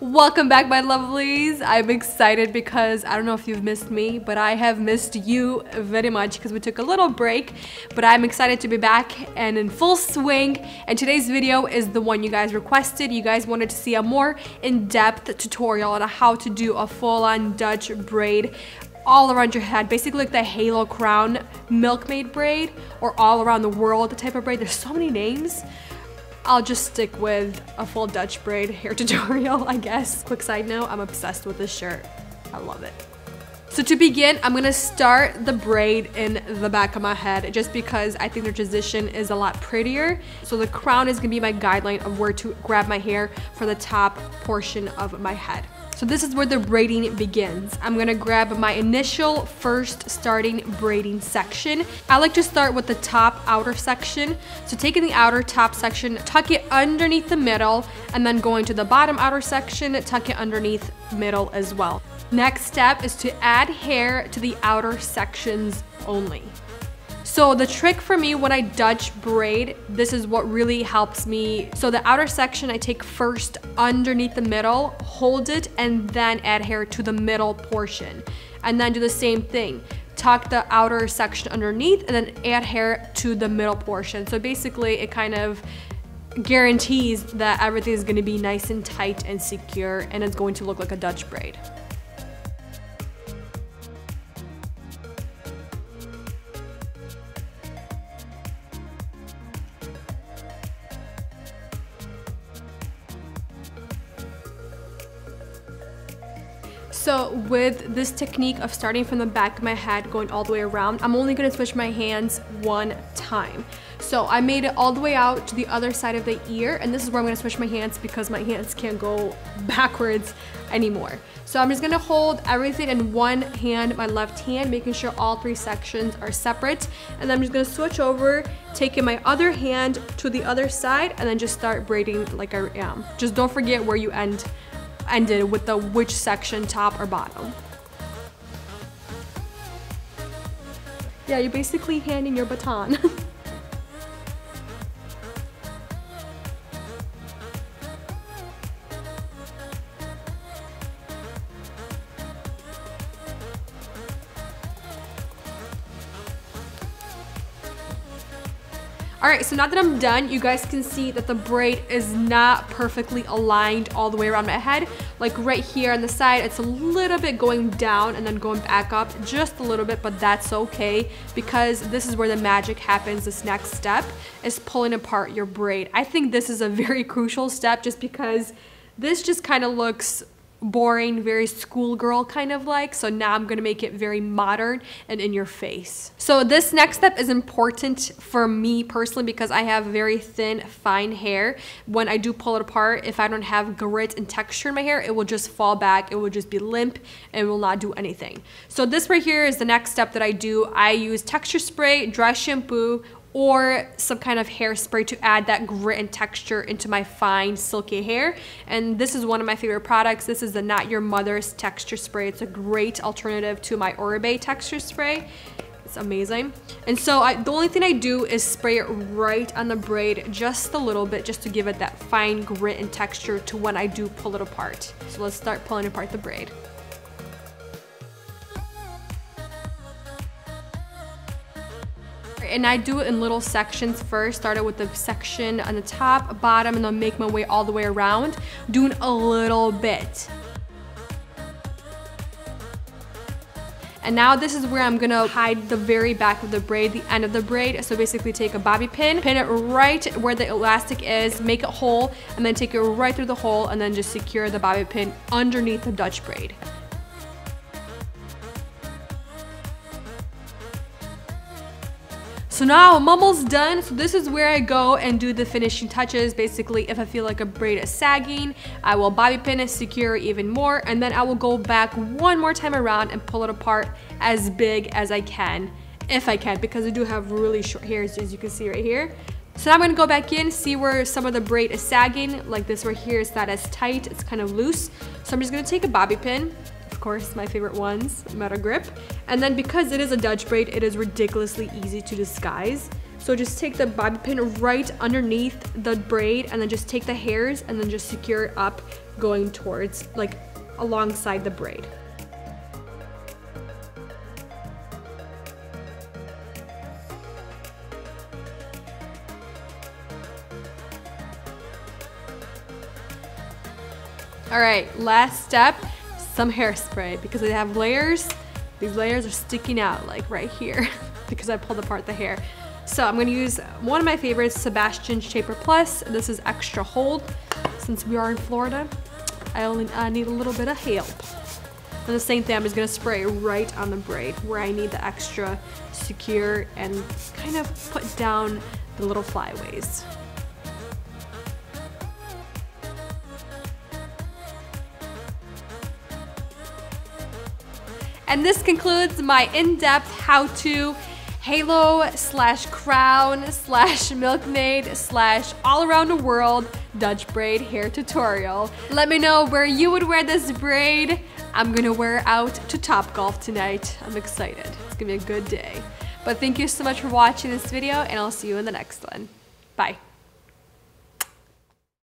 Welcome back, my lovelies. I'm excited because I don't know if you've missed me, but I have missed you very much because we took a little break. But I'm excited to be back and in full swing. And today's video is the one you guys requested. You guys wanted to see a more in-depth tutorial on how to do a full-on Dutch braid all around your head, basically like the halo crown milkmaid braid or all around the world type of braid. There's so many names. I'll just stick with a full Dutch braid hair tutorial, I guess. Quick side note, I'm obsessed with this shirt. I love it. So to begin, I'm gonna start the braid in the back of my head just because I think the transition is a lot prettier. So the crown is gonna be my guideline of where to grab my hair for the top portion of my head. So this is where the braiding begins. I'm gonna grab my initial first starting braiding section. I like to start with the top outer section. So taking the outer top section, tuck it underneath the middle, and then going to the bottom outer section, tuck it underneath middle as well. Next step is to add hair to the outer sections only. So the trick for me when I Dutch braid, this is what really helps me. So the outer section I take first underneath the middle, hold it, and then add hair to the middle portion. And then do the same thing. Tuck the outer section underneath and then add hair to the middle portion. So basically it kind of guarantees that everything is gonna be nice and tight and secure and it's going to look like a Dutch braid. So with this technique of starting from the back of my head, going all the way around, I'm only gonna switch my hands one time. So I made it all the way out to the other side of the ear, and this is where I'm gonna switch my hands because my hands can't go backwards anymore. So I'm just gonna hold everything in one hand, my left hand, making sure all three sections are separate. And then I'm just gonna switch over, taking my other hand to the other side, and then just start braiding like I am. Just don't forget where you end ended with the which section, top or bottom. Yeah, you're basically handing your baton. All right, so now that I'm done, you guys can see that the braid is not perfectly aligned all the way around my head. Like right here on the side, it's a little bit going down and then going back up just a little bit, but that's okay because this is where the magic happens. This next step is pulling apart your braid. I think this is a very crucial step just because this just kind of looks boring, very schoolgirl kind of like. So now I'm gonna make it very modern and in your face. So this next step is important for me personally because I have very thin, fine hair. When I do pull it apart, if I don't have grit and texture in my hair, it will just fall back. It will just be limp and will not do anything. So this right here is the next step that I do. I use texture spray, dry shampoo, or some kind of hairspray to add that grit and texture into my fine silky hair. And this is one of my favorite products. This is the Not Your Mother's Texture Spray. It's a great alternative to my Oribe texture spray. It's amazing. And so I, the only thing I do is spray it right on the braid just a little bit just to give it that fine grit and texture to when I do pull it apart. So let's start pulling apart the braid. And I do it in little sections first. Started with the section on the top, bottom, and then make my way all the way around, doing a little bit. And now this is where I'm gonna hide the very back of the braid, the end of the braid. So basically take a bobby pin, pin it right where the elastic is, make it whole, and then take it right through the hole and then just secure the bobby pin underneath the Dutch braid. So now I'm almost done. So this is where I go and do the finishing touches. Basically, if I feel like a braid is sagging, I will bobby pin it, secure even more, and then I will go back one more time around and pull it apart as big as I can, if I can, because I do have really short hairs, as you can see right here. So now I'm gonna go back in, see where some of the braid is sagging, like this right here is not as tight, it's kind of loose. So I'm just gonna take a bobby pin, of course, my favorite ones, Meta Grip. And then because it is a Dutch braid, it is ridiculously easy to disguise. So just take the bobby pin right underneath the braid and then just take the hairs and then just secure it up going towards, like alongside the braid. All right, last step, some hairspray because they have layers. These layers are sticking out like right here because I pulled apart the hair. So I'm gonna use one of my favorites, Sebastian Shaper Plus. This is extra hold. Since we are in Florida, I only I need a little bit of help. And the same thing, I'm just gonna spray right on the braid where I need the extra secure and kind of put down the little flyaways. And this concludes my in-depth how-to halo slash crown slash milkmaid slash all around the world Dutch braid hair tutorial. Let me know where you would wear this braid. I'm gonna wear out to Top Golf tonight. I'm excited. It's gonna be a good day. But thank you so much for watching this video and I'll see you in the next one. Bye.